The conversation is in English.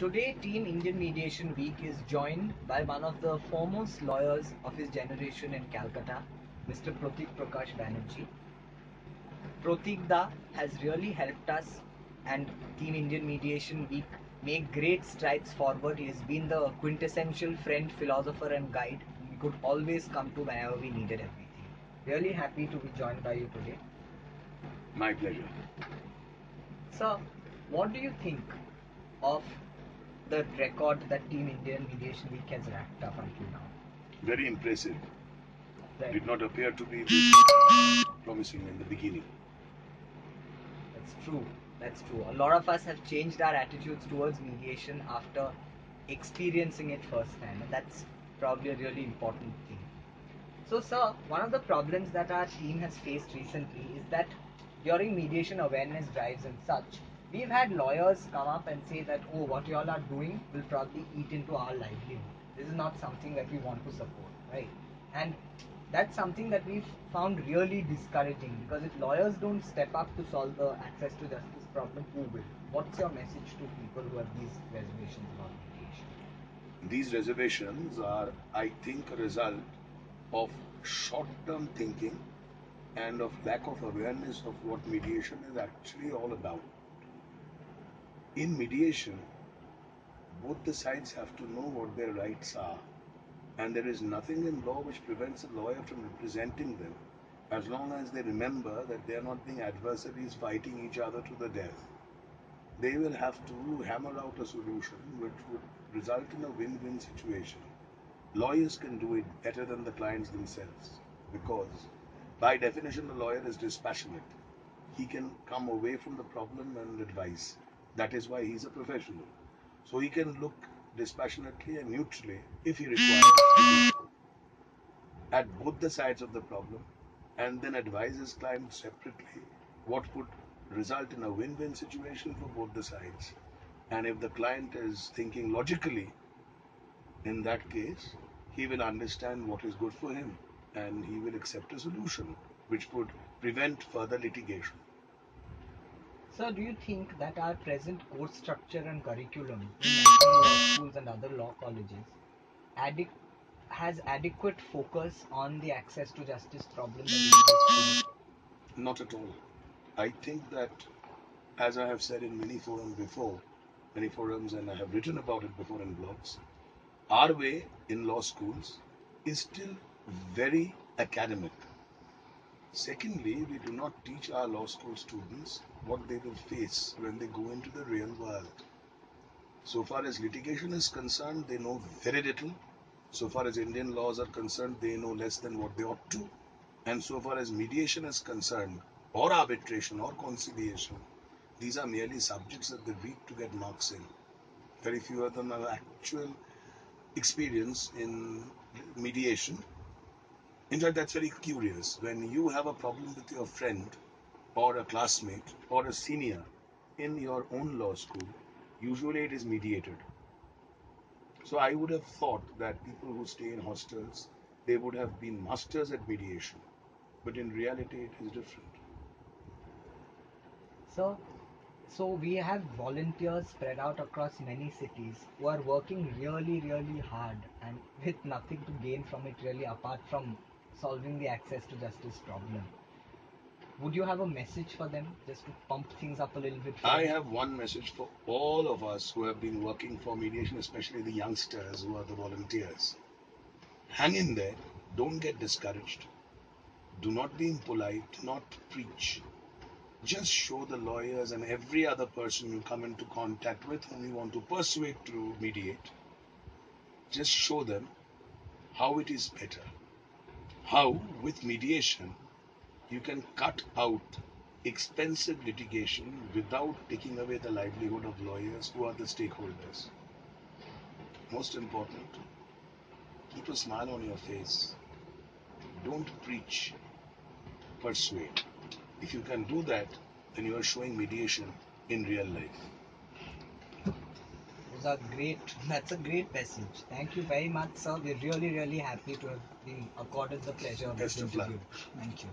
Today, Team Indian Mediation Week is joined by one of the foremost lawyers of his generation in Calcutta, Mr. Protik Prokash Banerjee. Protik Da has really helped us and Team Indian Mediation Week make great strides forward. He has been the quintessential friend, philosopher, and guide. We could always come to whenever we needed everything. Really happy to be joined by you today. My pleasure. Sir, what do you think of the record that Team Indian Mediation Week has racked up until now? Very impressive. Right. Did not appear to be promising in the beginning. That's true. That's true. A lot of us have changed our attitudes towards mediation after experiencing it firsthand, and that's probably a really important thing. So, sir, one of the problems that our team has faced recently is that during mediation awareness drives and such, we've had lawyers come up and say that, oh, what you all are doing will probably eat into our livelihood. This is not something that we want to support, right? And that's something that we've found really discouraging because if lawyers don't step up to solve the access to justice problem, who will? What's your message to people who have these reservations about mediation? These reservations are, I think, a result of short term thinking and of lack of awareness of what mediation is actually all about. In mediation, both the sides have to know what their rights are, and there is nothing in law which prevents a lawyer from representing them as long as they remember that they are not being adversaries fighting each other to the death. They will have to hammer out a solution which would result in a win win situation. Lawyers can do it better than the clients themselves because, by definition, the lawyer is dispassionate. He can come away from the problem and advise. That is why he's a professional. So he can look dispassionately and neutrally if he requires at both the sides of the problem and then advise his client separately what would result in a win win situation for both the sides. And if the client is thinking logically, in that case, he will understand what is good for him and he will accept a solution which would prevent further litigation. Sir, do you think that our present course structure and curriculum in hmm. national law schools and other law colleges adequ- has adequate focus on the access to justice problem that we face today? Not at all. I think that, as I have said in many forums before, many forums, and I have written about it before in blogs, our way in law schools is still very academic. Secondly, we do not teach our law school students what they will face when they go into the real world. So far as litigation is concerned, they know very little. So far as Indian laws are concerned, they know less than what they ought to. And so far as mediation is concerned, or arbitration or conciliation, these are merely subjects that they read to get marks in. Very few of them have actual experience in mediation. In fact, that's very curious. When you have a problem with your friend or a classmate or a senior in your own law school, usually it is mediated. So I would have thought that people who stay in hostels, they would have been masters at mediation. But in reality, it is different. So, so we have volunteers spread out across many cities who are working really, really hard and with nothing to gain from it really apart from solving the access to justice problem. Would you have a message for them just to pump things up a little bit? I have one message for all of us who have been working for mediation, especially the youngsters who are the volunteers. Hang in there, don't get discouraged. Do not be impolite, do not preach. Just show the lawyers and every other person you come into contact with whom you want to persuade to mediate. Just show them how it is better. How, with mediation, you can cut out expensive litigation without taking away the livelihood of lawyers who are the stakeholders. Most important, keep a smile on your face. Don't preach, persuade. If you can do that, then you are showing mediation in real life. Those are great. That's a great message. Thank you very much, sir. We're really, really happy to have been accorded the pleasure of this Best interview. Thank you.